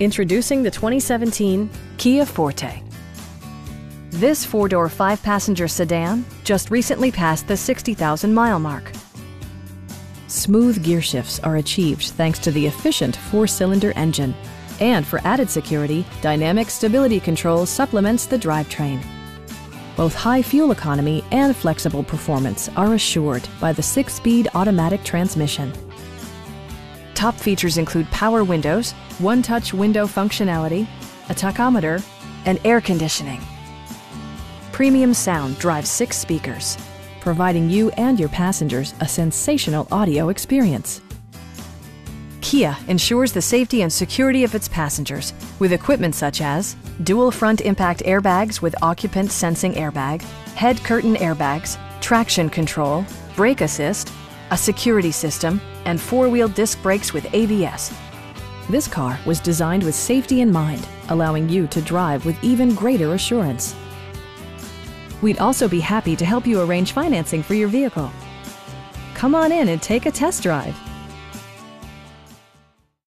Introducing the 2017 Kia Forte. This four-door, five-passenger sedan just recently passed the 60,000 mile mark. Smooth gear shifts are achieved thanks to the efficient four-cylinder engine. And for added security, Dynamic Stability Control supplements the drivetrain. Both high fuel economy and flexible performance are assured by the six-speed automatic transmission. Top features include power windows, one-touch window functionality, a tachometer, and air conditioning. Premium sound drives six speakers, providing you and your passengers a sensational audio experience. Kia ensures the safety and security of its passengers with equipment such as dual front impact airbags with occupant sensing airbag, head curtain airbags, traction control, brake assist, a security system, and four-wheel disc brakes with ABS. This car was designed with safety in mind, allowing you to drive with even greater assurance. We'd also be happy to help you arrange financing for your vehicle. Come on in and take a test drive.